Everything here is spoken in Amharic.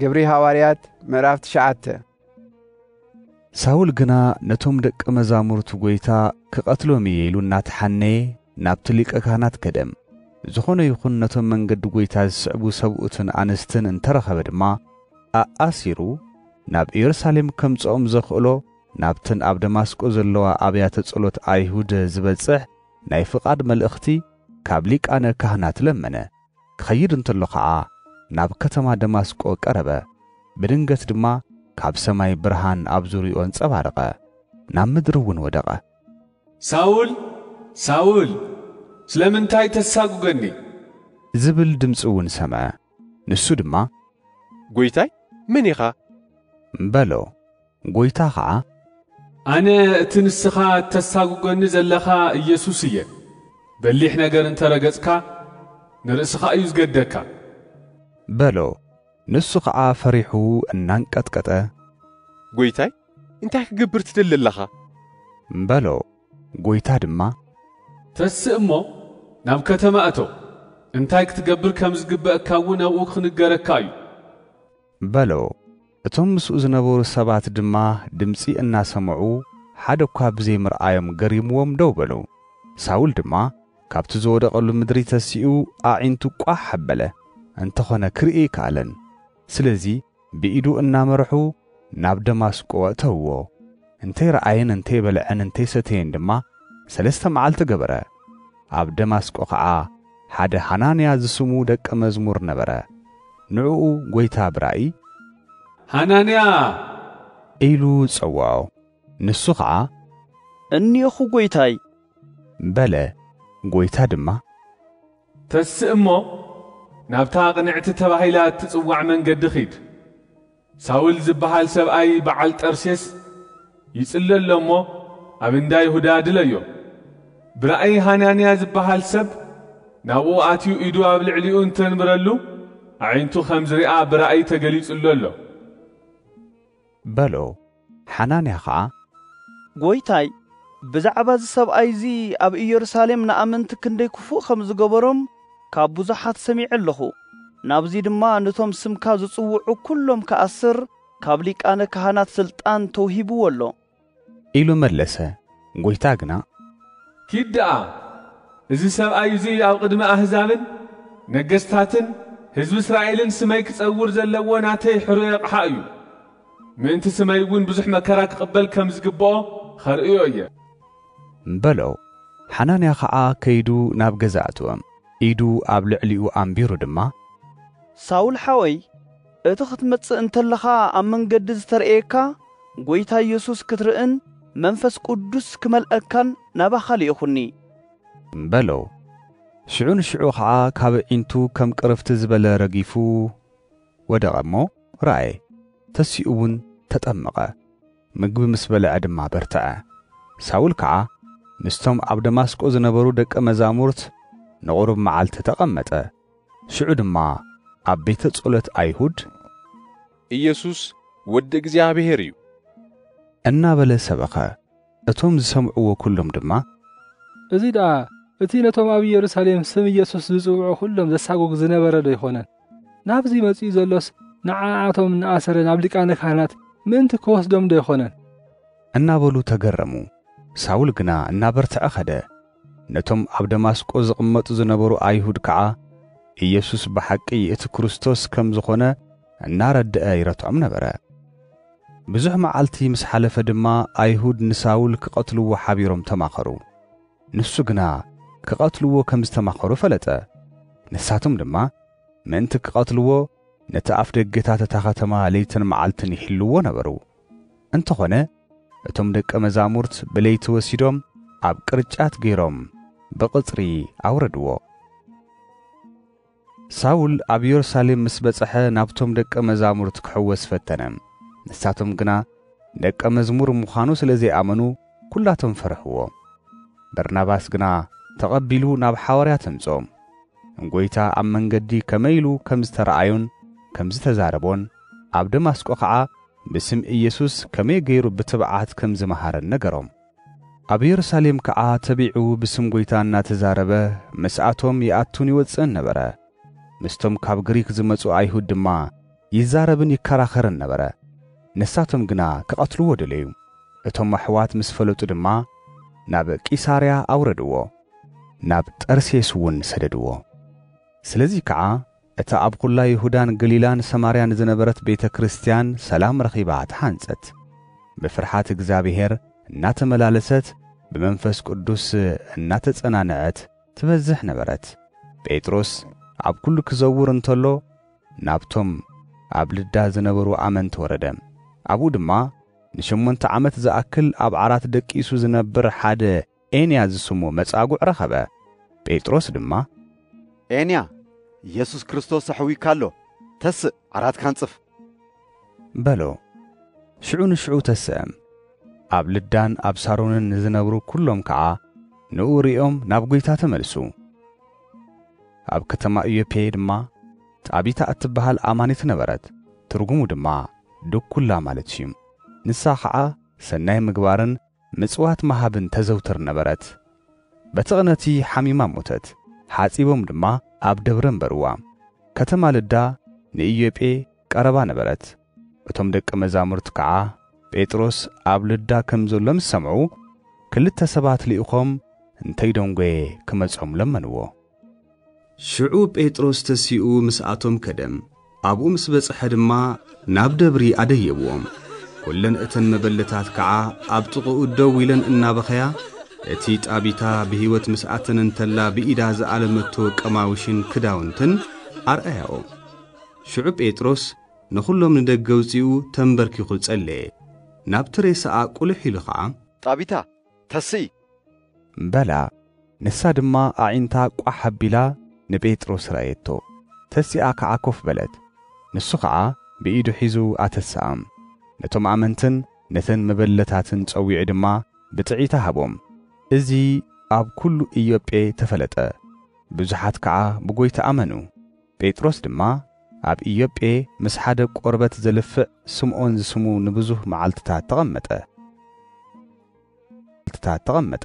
ግብሪ ሃዋርያት ምዕራፍ ትሽዓተ ሳውል ግና ነቶም ደቀ መዛሙርቱ ጐይታ ክቐትሎም እየ ኢሉ እናተሓነየ ናብቲ ሊቀ ካህናት ከደም ዝኾነ ይኹን ነቶም መንገዲ ጐይታ ዝስዕቡ ሰብኡትን ኣንስትን እንተረኸበ ድማ ኣኣሲሩ ናብ ኢየሩሳሌም ከምጽኦም ዘኽእሎ ናብተን ኣብ ደማስቆ ዘለዋ ኣብያተ ጸሎት ኣይሁድ ዝበጽሕ ናይ ፍቓድ መልእኽቲ ካብ ሊቃነ ካህናት ለመነ። ክኸይድ እንተሎ ኸዓ ናብ ከተማ ደማስቆ ቀረበ። ብድንገት ድማ ካብ ሰማይ ብርሃን ኣብ ዙርዩኡ አንጸባረቐ ናብ ምድሪ እውን ወደቐ። ሳውል ሳውል ስለምንታይ ተሳጉገኒ? ዝብል ድምፂ እውን ሰምዐ ንሱ ድማ ጐይታይ መን ኢኻ? በሎ ጐይታ ኸዓ ኣነ እቲ ንስኻ እተሳጉገኒ ዘለኻ ኢየሱስ እየ። በሊሕ ነገር እንተረገጽካ ንርእስኻ እዩ ዝገደካ በሎ ንሱ ኸዓ ፈሪሑ እናንቀጥቀጠ። ጐይታይ እንታይ ክግብር ትደሊ ኣለኻ በሎ ጐይታ ድማ። ተስእ እሞ ናብ ከተማ እቶ እንታይ ክትገብር ከም ዝግብአካ እውን ኣብኡ ክንገረካ እዩ። በሎ እቶም ምስኡ ዝነበሩ ሰባት ድማ ድምፂ እናሰምዑ ሓደ እኳ ብዘይምርኣዮም ገሪምዎም ደው በሉ ሳውል ድማ ካብቲ ዝወደቐሉ ምድሪ ተሲኡ ኣዒንቱ ቋሕ ሓበለ እንተኾነ ክርኢ ይከኣለን ስለዚ ብኢዱ እናመርሑ ናብ ደማስቆ እተውዎ እንተይረኣየን እንተይበልዐን እንተይሰተየን ድማ ሰለስተ መዓልቲ ገበረ። ኣብ ደማስቆ ኸዓ ሓደ ሓናንያ ዝስሙ ደቀ መዝሙር ነበረ። ንዕኡ ጐይታ ብራእይ ሓናንያ ኢሉ ጸውዖ ንሱ ኸዓ እኒአኹ ጐይታይ! በለ ጐይታ ድማ ተስእ እሞ ናብታ ቅንዕቲ ተባሂላ እትጽዋዕ መንገዲ ኺድ። ሳውል ዝበሃል ሰብኣይ በዓል ጠርሴስ ይጽለሎ እሞ ኣብ እንዳ ይሁዳ ድለዮ። ብራእይ ሃናንያ ዝበሃል ሰብ ናብኡ ኣትዩ ኢዱ ኣብ ልዕሊኡ እንተንብረሉ ኣዒንቱ ከም ዝሪኣ ብራእይ ተገሊጹሎ ኣሎ። በሎ ሓናንያ ኸዓ ጐይታይ ብዛዕባ እዚ ሰብኣይ እዚ ኣብ ኢየሩሳሌም ንኣመንቲ ክንደይ ክፉእ ከም ዝገበሮም ካብ ብዙሓት ሰሚዐ ኣለኹ። ናብዚ ድማ ነቶም ስምካ ዝጽውዑ ኵሎም ከኣስር ካብ ሊቃነ ካህናት ሥልጣን ተውሂብዎ ኣሎ። ኢሉ መለሰ ጐይታ ግና። ኪድ ደኣ እዚ ሰብኣይ እዚ ኣብ ቅድሚ ኣሕዛብን ነገሥታትን ሕዝቢ እስራኤልን ስመይ ክጸውር ዘለዎ ናተይ ሕሩየ ኣቕሓ እዩ። ምእንቲ ስመይ እውን ብዙሕ መከራ ክቕበል ከም ዝግብኦ ኸርእዮ እየ። በሎ ሓናንያ ኸዓ ከይዱ ናብ ገዛ ኣትወም ኢዱ ኣብ ልዕሊኡ ኣንቢሩ ድማ ሳውል ሓወይ እቲ ክትመጽእ እንተለኻ ኣብ መንገዲ ዝተርአየካ ጐይታ ኢየሱስ ክትርእን መንፈስ ቅዱስ ክመልአካን ናባኻ ልኢኹኒ በሎ ሽዑ ንሽዑ ኸዓ ካብ ዒንቱ ከም ቅርፍቲ ዝበለ ረጊፉ ወደቐ እሞ ረአየ ተሲኡ እውን ተጠመቐ ምግቢ ምስ በልዐ ድማ በርትዐ። ሳውል ከዓ ምስቶም ኣብ ደማስቆ ዝነበሩ ደቀ መዛሙርት ንቑሩብ መዓልቲ ተቐመጠ ሽዑ ድማ ኣብ ቤተ ጸሎት ኣይሁድ ኢየሱስ ወዲ እግዚኣብሔር እዩ። እናበለ ሰበኸ እቶም ዝሰምዕዎ ኵሎም ድማ እዚ ደኣ እቲ ነቶም ኣብ ኢየሩሳሌም ስም ኢየሱስ ዝጽውዑ ኩሎም ዘሳጎግ ዝነበረ ዶ ይኾነን ናብዚ መጺኡ ዘሎስ ንዓዓቶም ንኣሰረ ናብ ሊቃነ ካህናት ምእንቲ ክወስዶም ዶ ይኾነን? እናበሉ ተገረሙ። ሳውል ግና እናበርትዐ ኸደ ነቶም ኣብ ደማስቆ ዝቕመጡ ዝነበሩ ኣይሁድ ከዓ ኢየሱስ ብሓቂ እቲ ክርስቶስ ከም ዝኾነ እናረድአ ይረትዖም ነበረ። ብዙሕ መዓልቲ ምስ ሓለፈ ድማ ኣይሁድ ንሳውል ክቐትልዎ ሓቢሮም ተማኸሩ። ንሱ ግና ክቐትልዎ ከም ዝተማኸሩ ፈለጠ። ንሳቶም ድማ ምእንቲ ክቐትልዎ ነቲ ኣፍ ደገታት እታ ከተማ ለይትን መዓልትን ይሕልዎ ነበሩ። እንተኾነ እቶም ደቀ መዛሙርት ብለይቲ ወሲዶም ኣብ ቅርጫት ገይሮም ብቕጽሪ ኣውረድዎ ሳውል ኣብ ኢየሩሳሌም ምስ በጽሐ ናብቶም ደቀ መዛሙርት ክሕወስ ፈተነ ንሳቶም ግና ደቀ መዝሙር ምዃኑ ስለ ዘይኣመኑ ኲላቶም ፈርሕዎ በርናባስ ግና ተቐቢሉ ናብ ሓዋርያት ኣምጾም እንጐይታ ኣብ መንገዲ ከመይ ኢሉ ከም ዝተረኣዩን ከም ዝተዛረቦን ኣብ ደማስቆ ኸዓ ብስም ኢየሱስ ከመይ ገይሩ ብትብዓት ከም ዝመሃረን ነገሮም ኣብ ኢየሩሳሌም ከዓ ተቢዑ ብስም ጐይታ እናተዛረበ ምስኣቶም ይኣቱን ይወፅእን ነበረ። ምስቶም ካብ ግሪክ ዝመጹ ኣይሁድ ድማ ይዛረብን ይከራኸርን ነበረ። ንሳቶም ግና ክቐትልዎ ደለዩ እቶም ኣሕዋት ምስ ፈለጡ ድማ ናብ ቂሳርያ ኣውረድዎ ናብ ጠርሴስ እውን ሰደድዎ። ስለዚ ከዓ እታ ኣብ ኵላ ይሁዳን ገሊላን ሰማርያን ዝነበረት ቤተ ክርስቲያን ሰላም ረኺባ ተሓንጸት። ብፍርሓት እግዚአብሔር እናተመላለሰት ብመንፈስ ቅዱስ እናተጸናንዐት ትበዝሕ ነበረት። ጴጥሮስ ኣብ ኵሉ ክዘውር እንተሎ ናብቶም ኣብ ልዳ ዝነበሩ ኣመንቲ ወረደ። ኣብኡ ድማ ንሸሞንተ ዓመት ዝኣክል ኣብ ዓራት ደቂሱ ዝነብር ሓደ ኤንያ ዝስሙ መጻጉዕ ረኸበ። ጴጥሮስ ድማ ኤንያ ኢየሱስ ክርስቶስ ኣሕዊካ ኣሎ ተስእ ዓራትካ ንጽፍ በሎ ሽዑ ንሽዑ ተስአም ኣብ ልዳን ኣብ ሳሮንን ዝነብሩ ኵሎም ከዓ ንኡ ሪኦም ናብ ጐይታ ተመልሱ። ኣብ ከተማ ኢዮጴ ድማ ጣቢታ እትበሃል ኣማኒት ነበረት። ትርጉሙ ድማ ድኲላ ማለት እዩ። ንሳ ኸዓ ሰናይ ምግባርን ምጽዋት መሃብን ተዘውትር ነበረት። በቲ ቕነቲ ሓሚማ ሞተት። ሓጺቦም ድማ ኣብ ደብረ እምበርዋ ከተማ ልዳ ንኢዮጴ ቀረባ ነበረት። እቶም ደቀ መዛሙርት ከዓ ጴጥሮስ ኣብ ልዳ ከም ዘሎ ምስ ሰምዑ ክልተ ሰባት ልኢኾም እንተይደንጐ ክመጾም ለመንዎ። ሽዑ ጴጥሮስ ተሲኡ ምስኣቶም ከደም ኣብኡ ምስ በጽሐ ድማ ናብ ደብሪ ኣደየብዎም። ኵለን እተን መበለታት ከዓ ኣብ ጥቕኡ ደው ኢለን እናበኸያ እቲ ጣቢታ ብሕይወት ምስኣተን እንተላ ብኢዳ ዝኣለመቶ ቀማውሽን ክዳውንትን ኣርአያኦ። ሽዑ ጴጥሮስ ንኹሎም ንደገ ውፂኡ ተንበርኪኹ ጸለየ ናብቲ ሬሳኣ ቁልሕ ኢሉ ኸዓ ጣቢታ ተስኢ በላ ንሳ ድማ ኣዒንታ ቋሕ ኣቢላ ንጴጥሮስ ረአየቶ። ተሲኣ ከዓ ኮፍ በለት። ንሱ ከዓ ብኢዱ ሒዙ ኣተስኣም ነቶም ኣመንትን ነተን መበለታትን ጸዊዑ ድማ ብጥዒታ ሃቦም እዚ ኣብ ኵሉ ኢዮጴ ተፈለጠ። ብዙሓት ከዓ ብጐይታ ኣመኑ። ጴጥሮስ ድማ ኣብ ኢዮጴ ምስ ሓደ ቈርበት ዘልፍዕ ስምዖን ዝስሙ ንብዙሕ መዓልትታት ተቐመጠ። ተቐመጠ